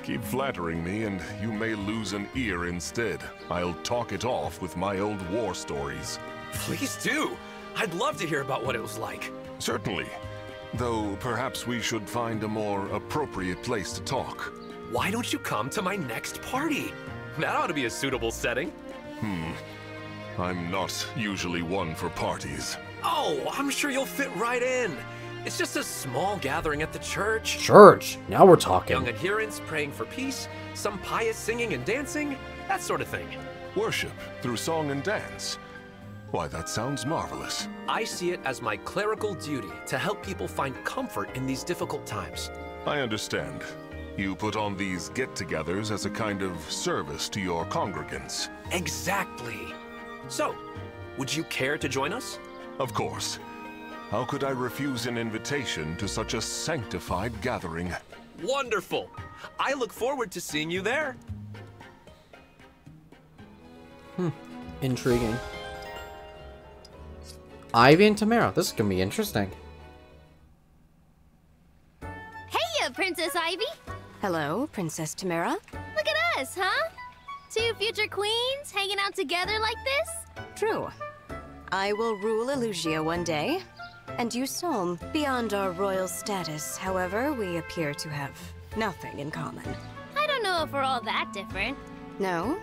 Keep flattering me, and you may lose an ear instead. I'll talk it off with my old war stories. Please do. I'd love to hear about what it was like. Certainly. Though perhaps we should find a more appropriate place to talk. Why don't you come to my next party? That ought to be a suitable setting. Hmm. I'm not usually one for parties. Oh, I'm sure you'll fit right in. It's just a small gathering at the church. Church. Now we're talking. Young adherents praying for peace, some pious singing and dancing, that sort of thing. Worship through song and dance. Why, that sounds marvelous. I see it as my clerical duty to help people find comfort in these difficult times. I understand. You put on these get-togethers as a kind of service to your congregants. Exactly. So, would you care to join us? Of course. How could I refuse an invitation to such a sanctified gathering? Wonderful! I look forward to seeing you there. Hmm. Intriguing. Ivy and Timerra. This is gonna be interesting. Hey, Princess Ivy! Hello, Princess Timerra. Look at us, huh? Two future queens hanging out together like this? True. I will rule Elusia one day, and you Solm. Beyond our royal status, however, we appear to have nothing in common. I don't know if we're all that different. No?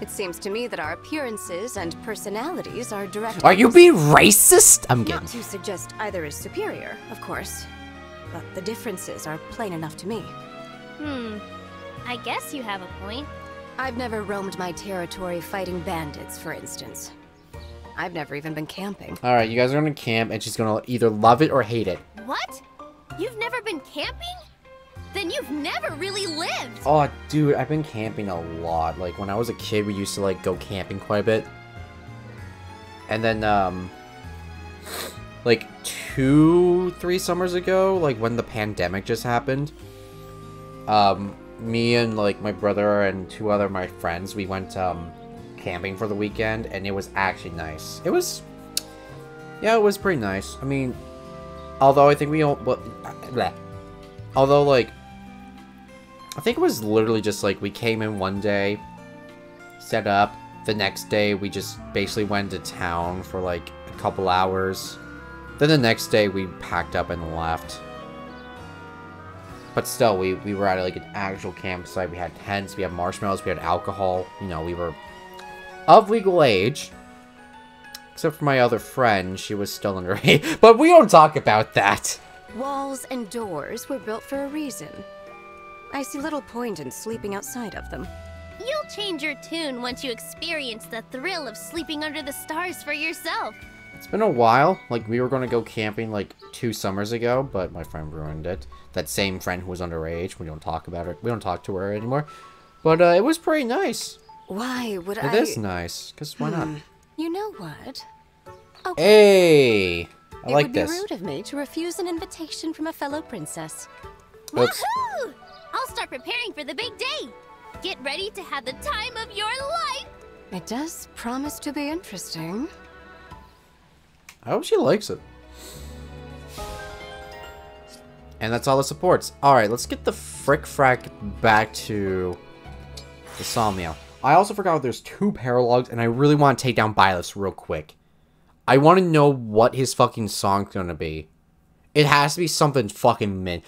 It seems to me that our appearances and personalities are direct. Are you being racist? I'm Not to suggest either is superior, of course, but the differences are plain enough to me. Hmm. I guess you have a point. I've never roamed my territory fighting bandits, for instance. I've never even been camping. All right, you guys are gonna camp, and she's gonna either love it or hate it. What? You've never been camping? Then you've never really lived! Oh, dude, I've been camping a lot. Like when I was a kid, we used to like go camping quite a bit. And then, um, like two, three summers ago, like when the pandemic just happened, um, me and like my brother and two other my friends, we went um camping for the weekend, and it was actually nice. It was, yeah, it was pretty nice. I mean, although I think we don't, but although like, I think it was literally just like we came in one day, set up. The next day, we just basically went to town for like a couple hours. Then the next day, we packed up and left. But still, we, we were at like an actual campsite. We had tents, we had marshmallows, we had alcohol. You know, we were of legal age. Except for my other friend, she was still underage. [LAUGHS] But we don't talk about that. Walls and doors were built for a reason. I see little point in sleeping outside of them. You'll change your tune once you experience the thrill of sleeping under the stars for yourself. It's been a while. Like, we were going to go camping, like, two summers ago, but my friend ruined it. That same friend who was underage. We don't talk about it. We don't talk to her anymore. But, uh, it was pretty nice. Why would It I... It is nice, because why not? Hmm. You know what? Okay. Hey! I it like would be rude of me to refuse an invitation from a fellow princess. Oops. Woohoo! I'll start preparing for the big day. Get ready to have the time of your life. It does promise to be interesting. I hope she likes it. And that's all the supports. Alright, let's get the frick frack back to the Somniel. I also forgot there's two paralogs, and I really want to take down Byleth real quick. I want to know what his fucking song's gonna be. It has to be something fucking mint.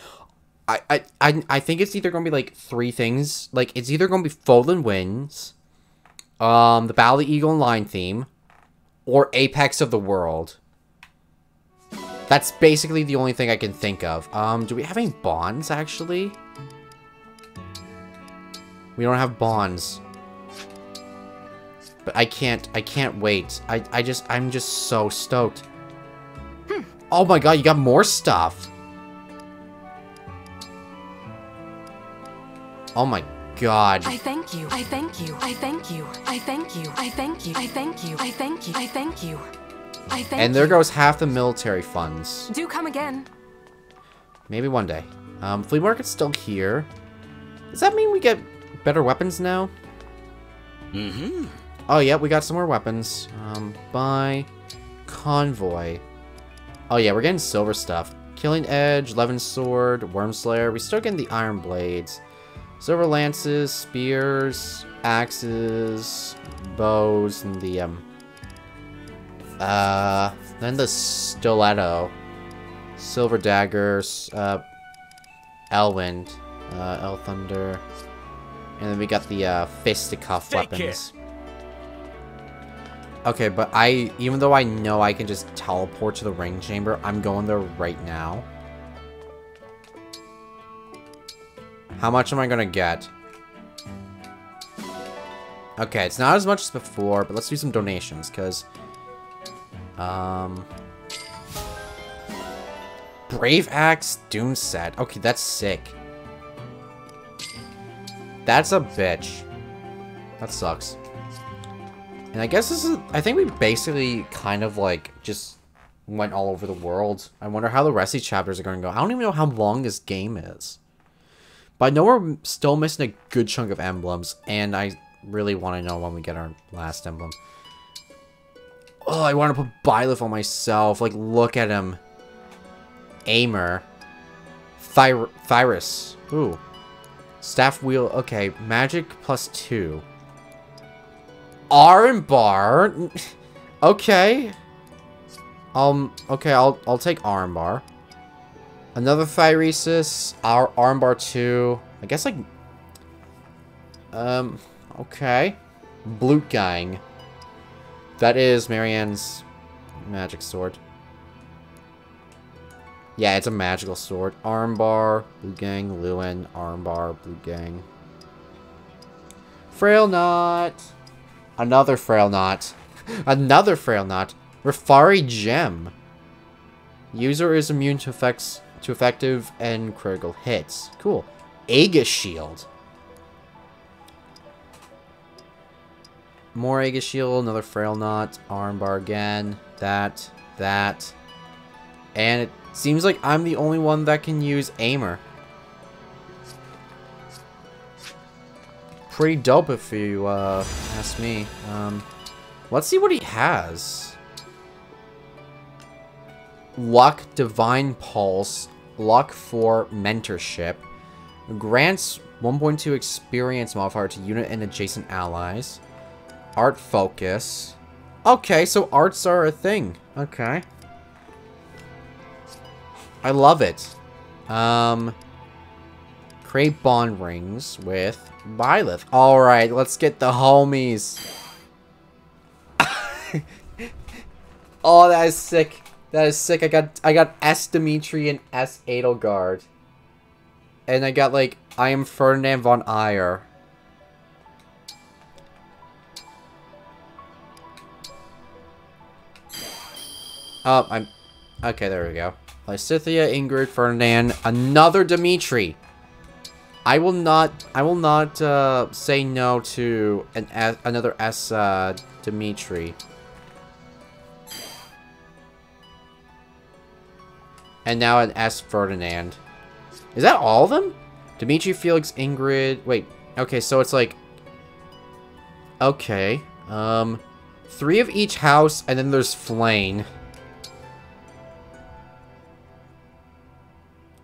I, I, I, I think it's either gonna be like three things. Like, it's either gonna be Fodlan Winds, um, the Battle of the Eagle and Lion theme, or Apex of the World. That's basically the only thing I can think of. Um, do we have any bonds, actually? We don't have bonds. But I can't, I can't wait. I, I just, I'm just so stoked. Hmm. Oh my god, you got more stuff! Oh my god. I thank you, I thank you, I thank you, I thank you, I thank you, I thank you, I thank you, I thank you. I thank and there you. goes half the military funds. Do come again. Maybe one day. Um, flea market's still here. Does that mean we get better weapons now? Mm-hmm. Oh, yeah, we got some more weapons. Um, buy convoy. Oh, yeah, we're getting silver stuff. Killing Edge, Levin Sword, Wyrmslayer. We still getting the Iron Blades. Silver Lances, Spears, Axes, Bows, and the, um... Uh, then the Stiletto. Silver Daggers, uh... Elwind, uh, Elthunder. And then we got the, uh, Fisticuff Take weapons. Okay, but I, even though I know I can just teleport to the ring chamber, I'm going there right now. How much am I gonna get? Okay, it's not as much as before, but let's do some donations, because... Um... Brave Axe Doom set. Okay, that's sick. That's a bitch. That sucks. And I guess this is... I think we basically kind of, like, just went all over the world. I wonder how the rest of these chapters are going to go. I don't even know how long this game is. But I know we're still missing a good chunk of emblems, and I really want to know when we get our last emblem. Oh, I want to put Byleth on myself. Like, look at him. Aymr. Thyr Thyrsus. Ooh. Staff wheel. Okay, magic plus two. Areadbhar. Okay. Um, okay, I'll I'll take Areadbhar. Another Thyresis, our Areadbhar 2. I guess like Um, okay. Blutgang. That is Marianne's magic sword. Yeah, it's a magical sword. Areadbhar, Blue Gang, Lewin, Areadbhar, Blue Gang. Failnaught. Another Failnaught. [LAUGHS] Another Frail Knot. Rafail Gem. User is immune to effects to effective and critical hits. Cool. Aegis Shield. More Aegis Shield, another Frail Knot, Areadbhar again, that, that. And it seems like I'm the only one that can use Aymr. pretty dope if you uh, ask me. Um, let's see what he has. Luck, Divine Pulse, Luck for Mentorship, grants 1.2 experience modifier to unit and adjacent allies, Art Focus. Okay, so arts are a thing. Okay. I love it. Um, create bond rings with Byleth. Alright, let's get the homies. [LAUGHS] oh, that is sick. That is sick. I got I got S Dimitri and S Edelgard. And I got like I am Ferdinand von Aegir. Oh, I'm okay, there we go. Lysithea, Ingrid, Ferdinand, another Dimitri. I will not I will not uh, say no to an S, another S uh, Dimitri. And now an S Ferdinand. Is that all of them? Dimitri, Felix, Ingrid. Wait. Okay, so it's like... Okay. Um, three of each house, and then there's Flayn.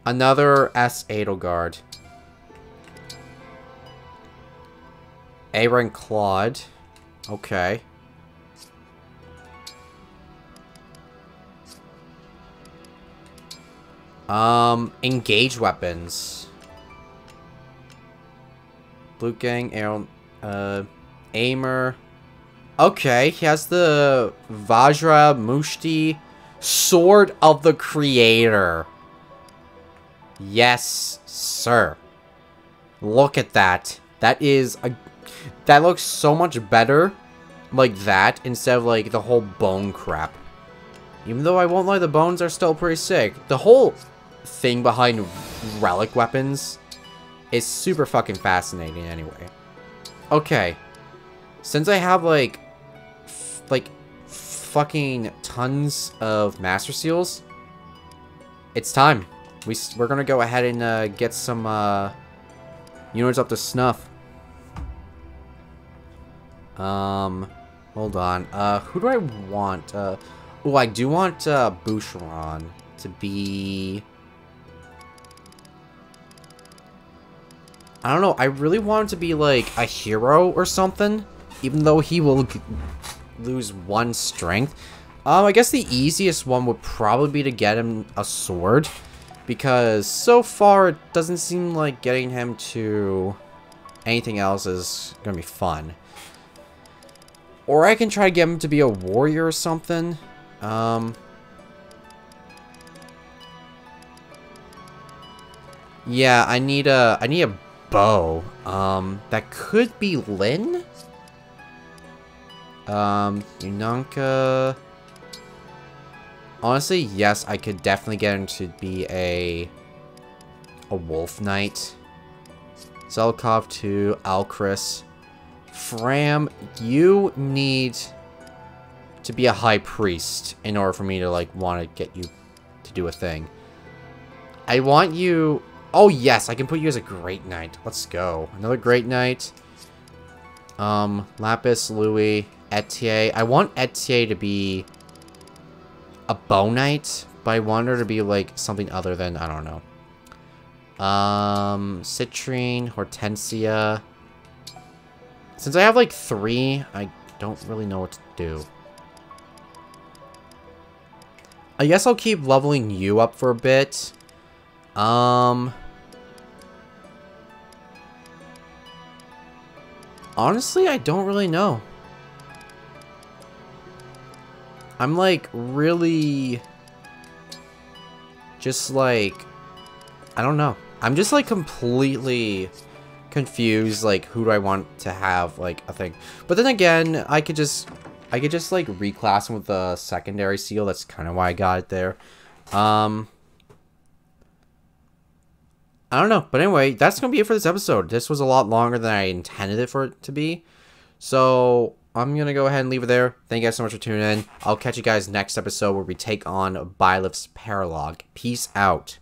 Another S. Edelgard. Aaron Claude. Okay. Um, engage weapons. Blutgang, Aaron, uh, Aymr. Okay, he has the Vajra Mushti Sword of the Creator. Yes, sir. Look at that. That is a... That looks so much better like that instead of like the whole bone crap. Even though I won't lie, the bones are still pretty sick. The whole thing behind relic weapons is super fucking fascinating anyway. Okay. Since I have like, like, fucking tons of Master Seals, it's time. We, we're gonna go ahead and uh, get some uh, units up to snuff. Um, hold on. Uh, who do I want? Uh, oh, I do want uh, Boucheron to be... I don't know. I really want him to be like a hero or something, even though he will lose one strength. Um, I guess the easiest one would probably be to get him a sword. Because so far, it doesn't seem like getting him to anything else is going to be fun. Or I can try to get him to be a warrior or something. Um... Yeah, I need a I need a bow. Um, that could be Lyn. Um, Yunaka. Honestly, yes, I could definitely get him to be a a wolf knight. Zelkov to Alcryst. Framme, you need to be a high priest in order for me to like want to get you to do a thing. I want you Oh, yes, I can put you as a Great Knight. Let's go. Another Great Knight. Um, Lapis, Louis, Etier. I want Etier to be a Bow Knight, but I want her to be, like, something other than, I don't know. Um, Citrinne, Hortensia. Since I have, like, three, I don't really know what to do. I guess I'll keep leveling you up for a bit. Um... Honestly, I don't really know. I'm like really just like I don't know. I'm just like completely confused like who do I want to have like a thing. But then again, I could just I could just like reclass him with the secondary seal. That's kind of why I got it there. Um I don't know. But anyway, that's going to be it for this episode. This was a lot longer than I intended it for it to be. So I'm going to go ahead and leave it there. Thank you guys so much for tuning in. I'll catch you guys next episode where we take on Byleth's Paralog. Peace out.